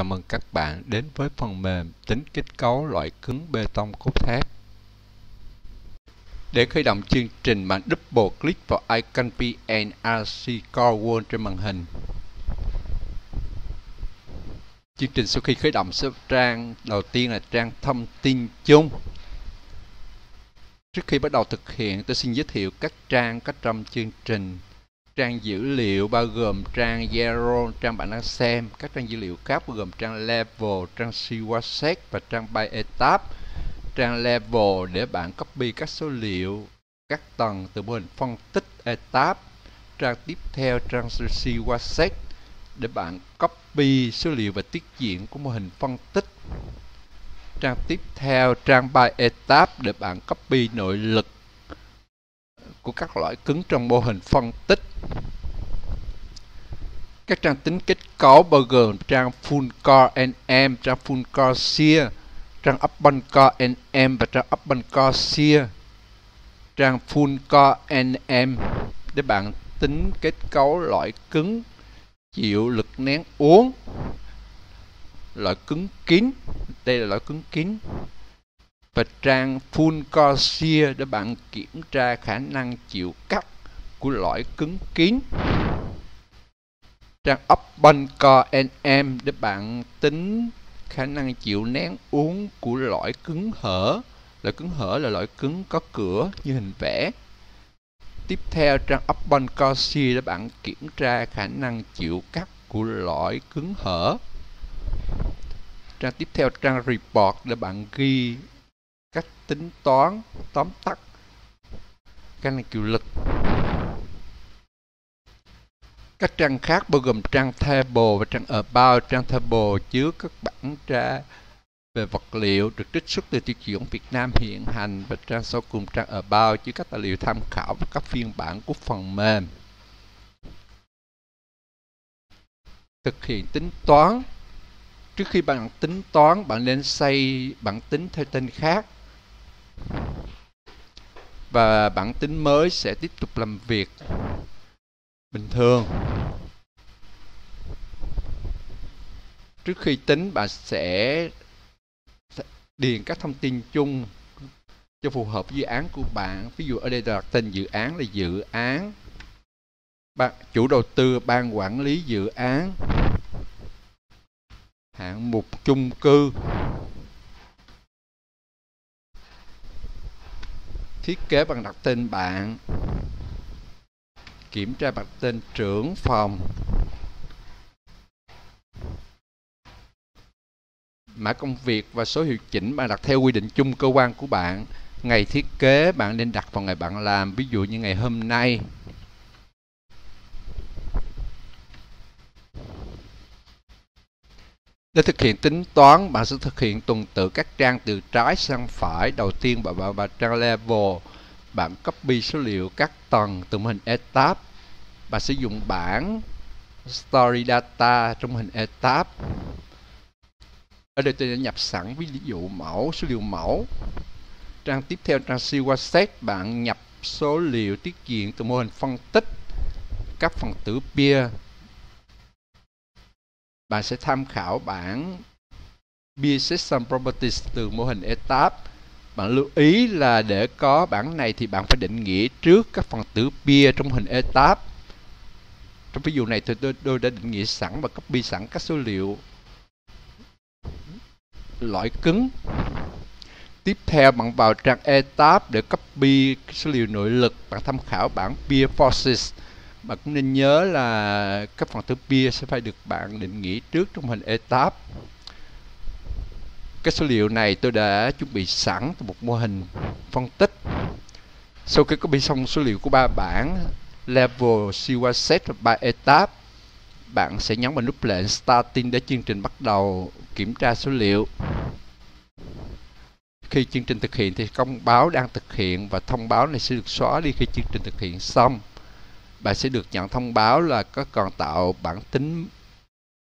Chào mừng các bạn đến với phần mềm tính kết cấu loại cứng bê tông cốt thép. Để khởi động chương trình, bạn double click vào icon PNRC Core World trên màn hình. Chương trình sau khi khởi động sẽ trang đầu tiên là trang thông tin chung. Trước khi bắt đầu thực hiện, tôi xin giới thiệu các trang có trong chương trình trang dữ liệu bao gồm trang Zero, trang bạn đang xem, các trang dữ liệu khác bao gồm trang Level, trang Siwasek và trang By Etap. Trang Level để bạn copy các số liệu, các tầng từ mô hình phân tích Etap. Trang tiếp theo trang Siwasek để bạn copy số liệu và tiết diện của mô hình phân tích. Trang tiếp theo trang By Etap để bạn copy nội lực của các loại cứng trong mô hình phân tích. Các trang tính kết cấu bao gồm trang Full Core NM, trang Full Core SEER, trang Open Core NM và trang Open Core SEER. Trang Full Core NM để bạn tính kết cấu loại cứng chịu lực nén uốn loại cứng kín đây là loại cứng kín và trang Full Corsair để bạn kiểm tra khả năng chịu cắt của lõi cứng kín. Trang Open Core NM để bạn tính khả năng chịu nén uốn của lõi cứng hở. Lõi cứng hở là lõi cứng có cửa như hình vẽ. Tiếp theo, trang Open Corsair để bạn kiểm tra khả năng chịu cắt của lõi cứng hở. Trang tiếp theo, trang Report để bạn ghi cách tính toán, tóm tắt cái này chịu lực. Các trang khác bao gồm trang table và trang about. Trang table chứa các bản tra về vật liệu được trích xuất từ tiêu chuẩn Việt Nam hiện hành và trang sau cùng trang about chứa các tài liệu tham khảo và các phiên bản của phần mềm. Thực hiện tính toán. Trước khi bạn tính toán, bạn nên xây bản tính theo tên khác và bản tính mới sẽ tiếp tục làm việc. Bình thường. Trước khi tính bạn sẽ điền các thông tin chung cho phù hợp với dự án của bạn. Ví dụ ở đây đặt tên dự án là dự án. Bạn chủ đầu tư, ban quản lý dự án. Hạng mục chung cư. Thiết kế bằng đặt tên bạn, kiểm tra bằng tên trưởng phòng, mã công việc và số hiệu chỉnh bạn đặt theo quy định chung cơ quan của bạn. Ngày thiết kế bạn nên đặt vào ngày bạn làm, ví dụ như ngày hôm nay. Để thực hiện tính toán, bạn sẽ thực hiện tuần tự các trang từ trái sang phải. Đầu tiên bạn vào, vào trang level, bạn copy số liệu các tầng từ mô hình etap. Bạn sử dụng bảng story data trong mô hình etap. Ở đây tôi đã nhập sẵn ví dụ mẫu, số liệu mẫu. Trang tiếp theo trang siêu set bạn nhập số liệu tiết diện từ mô hình phân tích các phần tử peer bạn sẽ tham khảo bảng Beer System Properties từ mô hình etap. Bạn lưu ý là để có bảng này thì bạn phải định nghĩa trước các phần tử Beer trong mô hình etap. Trong ví dụ này thì tôi, tôi đã định nghĩa sẵn và copy sẵn các số liệu loại cứng. Tiếp theo bạn vào trang etap để copy số liệu nội lực. Bạn tham khảo bảng Beer Forces bạn cũng nên nhớ là các phần tử bia sẽ phải được bạn định nghĩa trước trong hình etap. Cái số liệu này tôi đã chuẩn bị sẵn từ một mô hình phân tích. Sau khi có bị xong số liệu của ba bảng, level siwa set và ba etap, bạn sẽ nhấn vào nút lệnh starting để chương trình bắt đầu kiểm tra số liệu. Khi chương trình thực hiện thì công báo đang thực hiện và thông báo này sẽ được xóa đi khi chương trình thực hiện xong bạn sẽ được nhận thông báo là có còn tạo bản tính,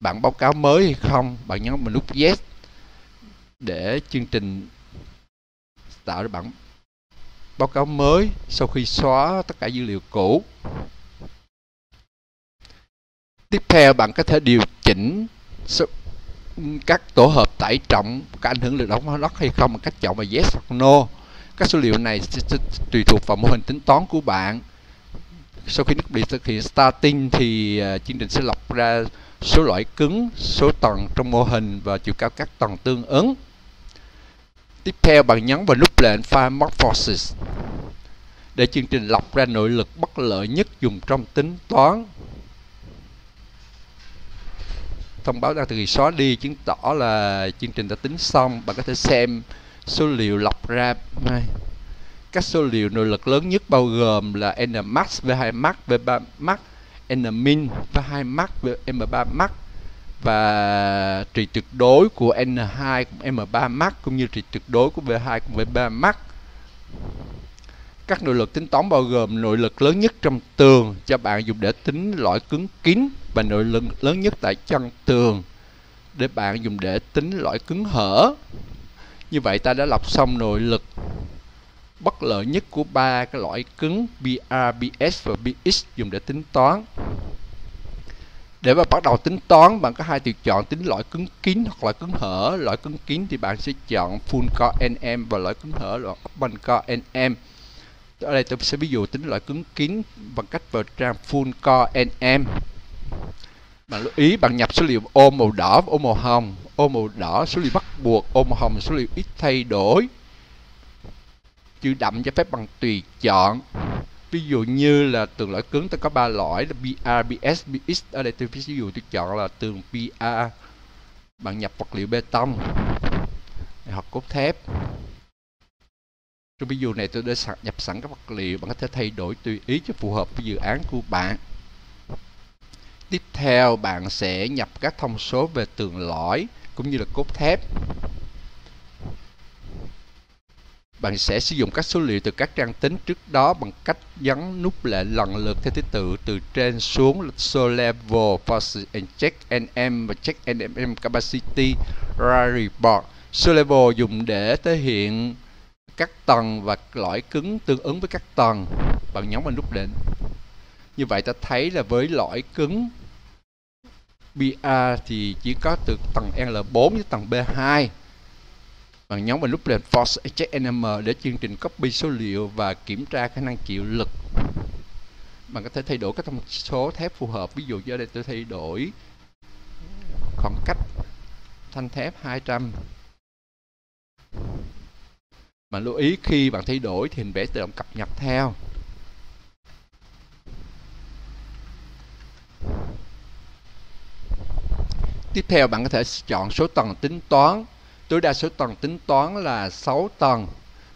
bản báo cáo mới hay không? Bạn nhấn vào nút yes để chương trình tạo ra bản báo cáo mới sau khi xóa tất cả dữ liệu cũ. Tiếp theo, bạn có thể điều chỉnh các tổ hợp tải trọng có ảnh hưởng lực đóng đất hay không, bằng cách chọn vào yes hoặc no. Các số liệu này sẽ tùy thuộc vào mô hình tính toán của bạn sau khi nước thực hiện starting thì uh, chương trình sẽ lọc ra số loại cứng số tầng trong mô hình và chiều cao các tầng tương ứng. Tiếp theo bạn nhấn vào nút lệnh file morphosis để chương trình lọc ra nội lực bất lợi nhất dùng trong tính toán. Thông báo đang thực hiện xóa đi chứng tỏ là chương trình đã tính xong. Bạn có thể xem số liệu lọc ra này các số liệu nội lực lớn nhất bao gồm là Nmax v2 max v3 max Nmin v2 max m3 max và trị tuyệt đối của n2 cùng m3 max cũng như trị tuyệt đối của v2 cùng v3 max các nội lực tính toán bao gồm nội lực lớn nhất trong tường, cho bạn dùng để tính lõi cứng kín, và nội lực lớn nhất tại chân tường, để bạn dùng để tính lõi cứng hở. Như vậy ta đã lọc xong nội lực bất lợi nhất của ba cái loại cứng BR, BS và BX dùng để tính toán. Để mà bắt đầu tính toán, bạn có hai tùy chọn tính loại cứng kín hoặc loại cứng hở. loại cứng kín thì bạn sẽ chọn full core NM và loại cứng hở là open core NM ở đây tôi sẽ ví dụ tính loại cứng kín bằng cách vào trang full core nm bạn lưu ý bạn nhập số liệu ô màu đỏ và ô màu hồng. Ô màu đỏ số liệu bắt buộc. Ô màu hồng số liệu ít thay đổi chữ đậm cho phép bằng tùy chọn ví dụ như là tường lõi cứng ta có ba lõi là BR, BS, BX ở đây tôi ví dụ tôi chọn là tường PR bạn nhập vật liệu bê tông hoặc cốt thép trong ví dụ này tôi đã sẵn, nhập sẵn các vật liệu bạn có thể thay đổi tùy ý cho phù hợp với dự án của bạn. Tiếp theo bạn sẽ nhập các thông số về tường lõi cũng như là cốt thép. Bạn sẽ sử dụng các số liệu từ các trang tính trước đó bằng cách nhấn nút lệnh lần lượt theo thứ tự từ trên xuống là level, force and check NM và check NM capacity, ra report. So level dùng để thể hiện các tầng và lõi cứng tương ứng với các tầng. Bạn nhấn vào nút lệnh. Như vậy ta thấy là với lõi cứng BA thì chỉ có từ tầng L4 với tầng B2 bạn nhấn vào nút lệnh Force HNM để chương trình copy số liệu và kiểm tra khả năng chịu lực. Bạn có thể thay đổi các thông số thép phù hợp. Ví dụ như ở đây tôi thay đổi khoảng cách thanh thép 200 bạn lưu ý khi bạn thay đổi thì hình vẽ tự động cập nhật theo. Tiếp theo bạn có thể chọn số tầng tính toán tối đa số tầng tính toán là 6 tầng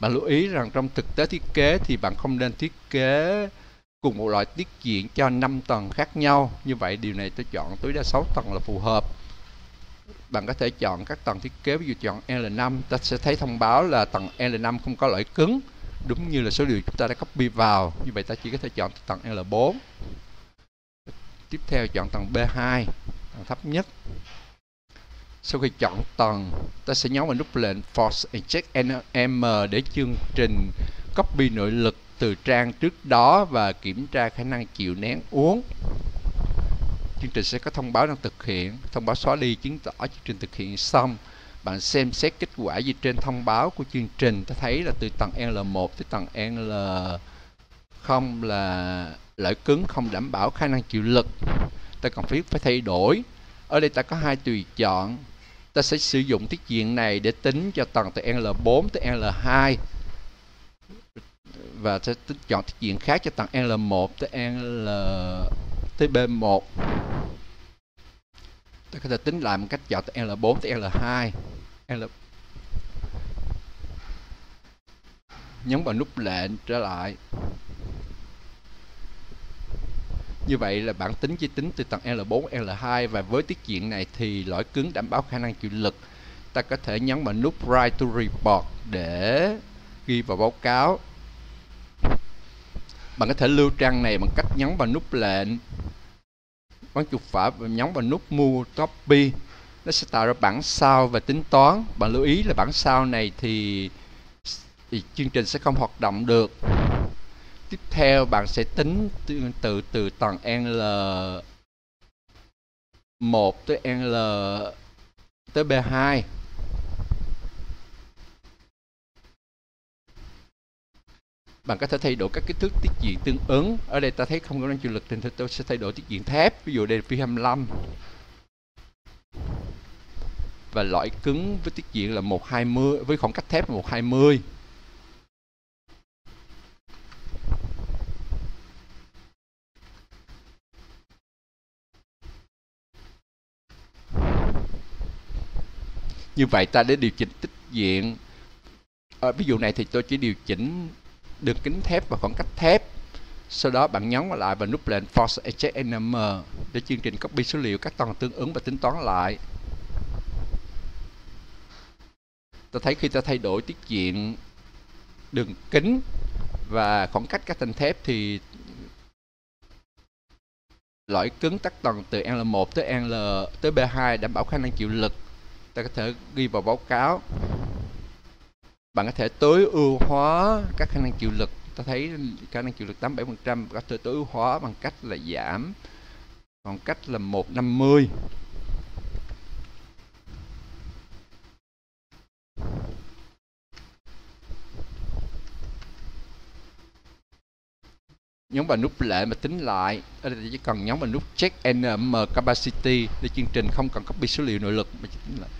bạn lưu ý rằng trong thực tế thiết kế thì bạn không nên thiết kế cùng một loại tiết diện cho 5 tầng khác nhau. Như vậy, điều này tôi chọn tối đa 6 tầng là phù hợp. Bạn có thể chọn các tầng thiết kế, ví dụ chọn L5 ta sẽ thấy thông báo là tầng L5 không có loại cứng, đúng như là số liệu chúng ta đã copy vào. Như vậy ta chỉ có thể chọn tầng L4 tiếp theo chọn tầng B2 tầng thấp nhất sau khi chọn tầng, ta sẽ nhấn vào nút lệnh Force and nm M để chương trình copy nội lực từ trang trước đó và kiểm tra khả năng chịu nén uống. Chương trình sẽ có thông báo đang thực hiện. Thông báo xóa đi chứng tỏ chương trình thực hiện xong. Bạn xem xét kết quả gì trên thông báo của chương trình. Ta thấy là từ tầng L1 tới tầng L0 là lợi cứng, không đảm bảo khả năng chịu lực. Ta cần phải phải thay đổi. Ở đây ta có hai tùy chọn ta sẽ sử dụng tiết diện này để tính cho tầng từ L4 tới L2 và sẽ chọn tiết diện khác cho tầng L1 tới L, tới B1 ta có thể tính lại một cách chọn từ L4 tới L2 L nhấn vào nút lệnh trở lại như vậy là bản tính chỉ tính từ tầng L4 L2 và với tiết diện này thì lõi cứng đảm bảo khả năng chịu lực. Ta có thể nhấn vào nút Write to Report để ghi vào báo cáo. Bạn có thể lưu trang này bằng cách nhấn vào nút lệnh bấm chuột phải và nhấn vào nút Move Copy. Nó sẽ tạo ra bản sao và tính toán. Bạn lưu ý là bản sao này thì, thì chương trình sẽ không hoạt động được tiếp theo bạn sẽ tính từ từ, từ tầng L 1 tới L tới B2 bạn có thể thay đổi các kích thước tiết diện tương ứng. Ở đây ta thấy không có năng chịu lực thì tôi sẽ thay đổi tiết diện thép. Ví dụ đây là phi 25 và lõi cứng với tiết diện là 120 với khoảng cách thép là 120 như vậy ta để điều chỉnh tích diện. Ở ví dụ này thì tôi chỉ điều chỉnh đường kính thép và khoảng cách thép. Sau đó bạn nhấn lại và nút lệnh Force Eject NM để chương trình copy số liệu các tầng tương ứng và tính toán lại. Ta thấy khi ta thay đổi tiết diện đường kính và khoảng cách các thanh thép thì lõi cứng tắt tầng từ L1 tới L, tới B2 đảm bảo khả năng chịu lực ta có thể ghi vào báo cáo. Bạn có thể tối ưu hóa các khả năng chịu lực. Ta thấy khả năng chịu lực 87% có thể tối ưu hóa bằng cách là giảm. Bằng cách là 150 nhấn vào nút lệ mà tính lại. Ở đây chỉ cần nhấn vào nút check nm capacity. Để chương trình không cần copy số liệu nội lực mà chỉ tính lại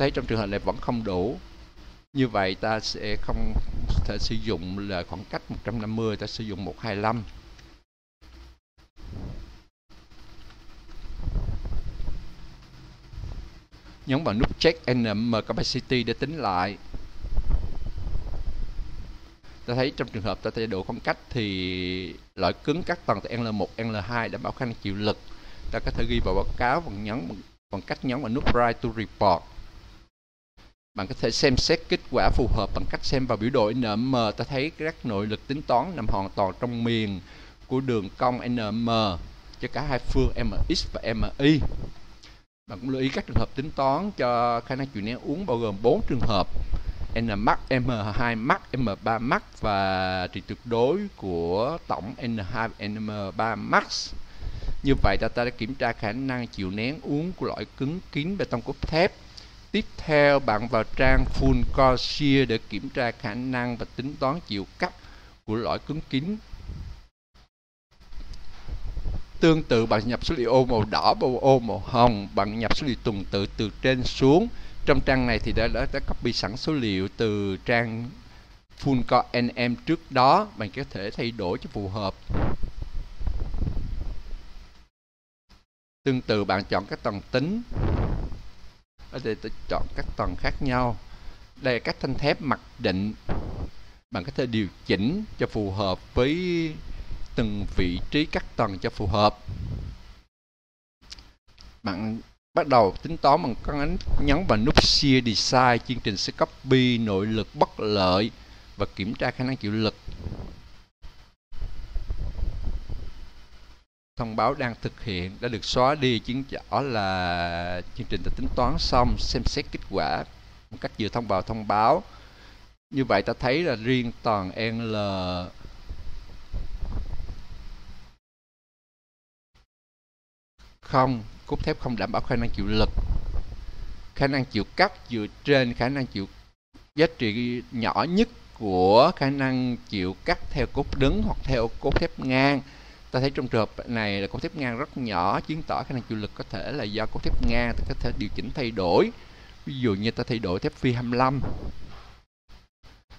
thấy trong trường hợp này vẫn không đủ. Như vậy ta sẽ không thể sử dụng là khoảng cách 150 ta sử dụng 125 nhấn vào nút check nm capacity để tính lại. Ta thấy trong trường hợp ta thay đổi khoảng cách thì loại cứng các tầng từ L1, L2 đảm bảo khả năng chịu lực. Ta có thể ghi vào báo cáo bằng nhấn bằng cách nhấn vào nút Write to Report bạn có thể xem xét kết quả phù hợp bằng cách xem vào biểu đồ NM ta thấy các nội lực tính toán nằm hoàn toàn trong miền của đường cong NM cho cả hai phương MX và MY bạn cũng lưu ý các trường hợp tính toán cho khả năng chịu nén uống bao gồm 4 trường hợp N max, M2 max, M3 max và trị tuyệt đối của tổng N2 N3 max. Như vậy ta, ta đã kiểm tra khả năng chịu nén uống của loại cứng kín bê tông cốt thép. Tiếp theo bạn vào trang Full Core Shear để kiểm tra khả năng và tính toán chịu cắt của loại cứng kín. Tương tự bạn nhập số liệu ô màu đỏ và ô màu hồng, bạn nhập số liệu tuần tự từ trên xuống. Trong trang này thì đã, đã, đã copy sẵn số liệu từ trang full core nm trước đó. Bạn có thể thay đổi cho phù hợp. Tương tự bạn chọn các tầng tính ở đây tôi chọn các tầng khác nhau. Đây là các thanh thép mặc định bạn có thể điều chỉnh cho phù hợp với từng vị trí các tầng cho phù hợp. Bạn bắt đầu tính toán bằng con ánh nhấn vào nút Shear Design, chương trình sẽ copy nội lực bất lợi và kiểm tra khả năng chịu lực. Thông báo đang thực hiện đã được xóa đi chứng tỏ là chương trình đã tính toán xong, xem xét kết quả một cách vừa thông báo thông báo. Như vậy ta thấy là riêng toàn L không, cốt thép không đảm bảo khả năng chịu lực. Khả năng chịu cắt dựa trên khả năng chịu giá trị nhỏ nhất của khả năng chịu cắt theo cốt đứng hoặc theo cốt thép ngang ta thấy trong trường hợp này là cốt thép ngang rất nhỏ, chứng tỏ khả năng chịu lực có thể là do cốt thép ngang ta có thể điều chỉnh thay đổi. Ví dụ như ta thay đổi thép phi 25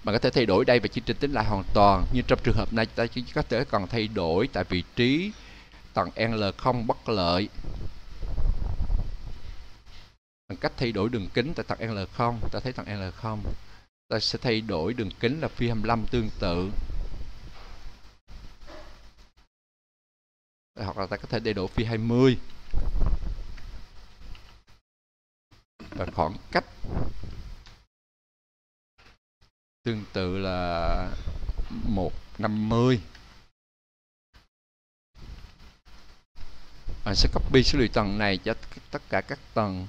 bạn có thể thay đổi đây và chương trình tính lại hoàn toàn. Nhưng trong trường hợp này ta chỉ có thể còn thay đổi tại vị trí tầng L0 bất lợi. Bằng cách thay đổi đường kính tại tầng L0 ta thấy tầng L0 ta sẽ thay đổi đường kính là phi 25 tương tự. Hoặc là ta có thể để độ phi 20 và khoảng cách tương tự là 150 bạn sẽ copy số liệu tầng này cho tất cả các tầng.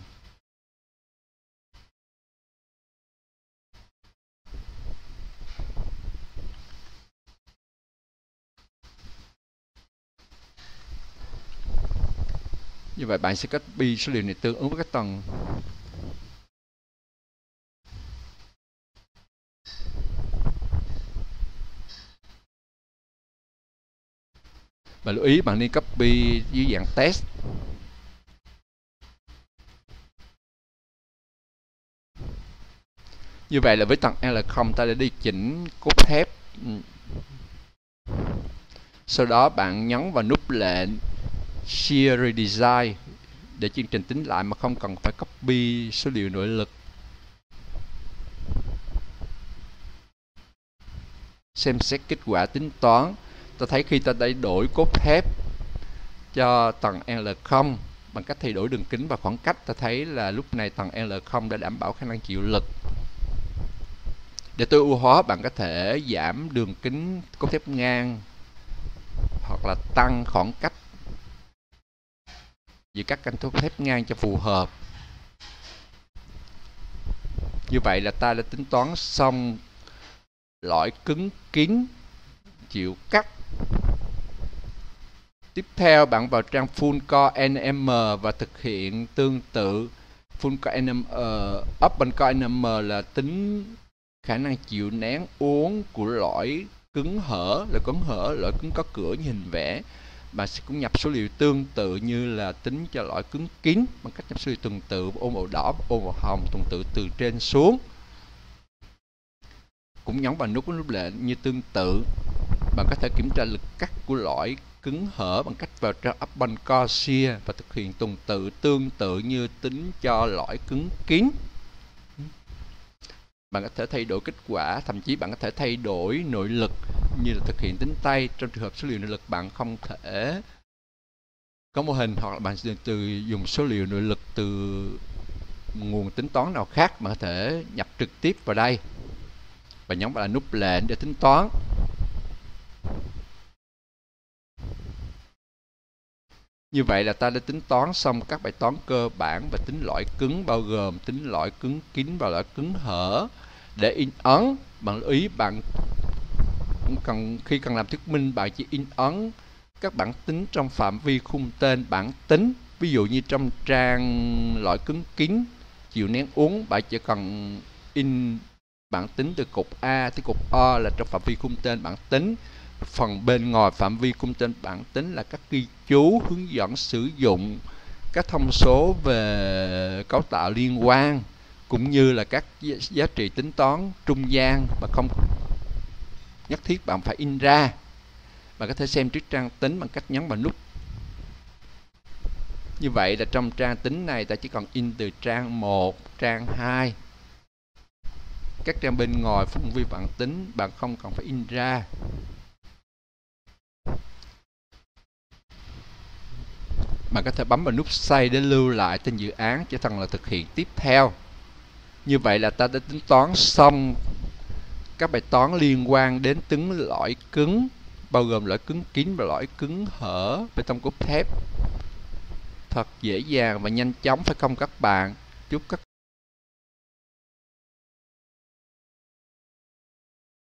như vậy bạn sẽ cách bi số liệu này tương ứng với các tầng. Bạn lưu ý bạn nên copy dưới dạng test. Như vậy là với tầng L0 ta đã đi chỉnh cốt thép. Sau đó bạn nhấn vào nút lệnh. Share Redesign để chương trình tính lại mà không cần phải copy số liệu nội lực. Xem xét kết quả tính toán, ta thấy khi ta đã đổi cốt thép cho tầng L0 bằng cách thay đổi đường kính và khoảng cách, ta thấy là lúc này tầng L0 đã đảm bảo khả năng chịu lực. Để tối ưu hóa, bạn có thể giảm đường kính cốt thép ngang hoặc là tăng khoảng cách giữa các canh thuốc thép ngang cho phù hợp. Như vậy là ta đã tính toán xong lõi cứng kín chịu cắt. Tiếp theo bạn vào trang full core nm và thực hiện tương tự. Full core nm uh, ờ, open core nm là tính khả năng chịu nén uốn của lõi cứng hở là cứng hở lõi cứng có cửa như hình vẽ bạn sẽ cũng nhập số liệu tương tự như là tính cho lõi cứng kín bằng cách nhập số liệu tuần tự ô màu đỏ ô màu hồng tuần tự từ trên xuống. Cũng nhấn vào nút nút lệnh như tương tự. Bạn có thể kiểm tra lực cắt của lõi cứng hở bằng cách vào trang Open Core Shear và thực hiện tuần tự tương tự như tính cho lõi cứng kín. Bạn có thể thay đổi kết quả, thậm chí bạn có thể thay đổi nội lực như là thực hiện tính tay trong trường hợp số liệu nội lực bạn không thể có mô hình hoặc là bạn từ, từ dùng số liệu nội lực từ nguồn tính toán nào khác mà có thể nhập trực tiếp vào đây. Và nhấn vào là nút lệnh để tính toán. Như vậy là ta đã tính toán xong các bài toán cơ bản và tính lõi cứng bao gồm tính lõi cứng kín và lõi cứng hở để in ấn bạn lưu ý bạn cần, khi cần làm thuyết minh bạn chỉ in ấn, các bản tính trong phạm vi khung tên, bản tính, ví dụ như trong trang lõi cứng kín chịu nén uống bạn chỉ cần in bản tính từ cục A tới cục O là trong phạm vi khung tên, bản tính. Phần bên ngoài phạm vi khung tên, bản tính là các ghi chú, hướng dẫn sử dụng các thông số về cấu tạo liên quan, cũng như là các giá trị tính toán trung gian mà không nhất thiết bạn phải in ra. Bạn có thể xem trước trang tính bằng cách nhấn vào nút. Như vậy là trong trang tính này ta chỉ còn in từ trang 1, trang 2 các trang bên ngoài phụng vi bản tính bạn không cần phải in ra. Bạn có thể bấm vào nút save để lưu lại tên dự án cho thằng là thực hiện tiếp theo. Như vậy là ta đã tính toán xong các bài toán liên quan đến tính lõi cứng, bao gồm lõi cứng kín và lõi cứng hở, bê tông cốt thép. Thật dễ dàng và nhanh chóng phải không các bạn. Chúc các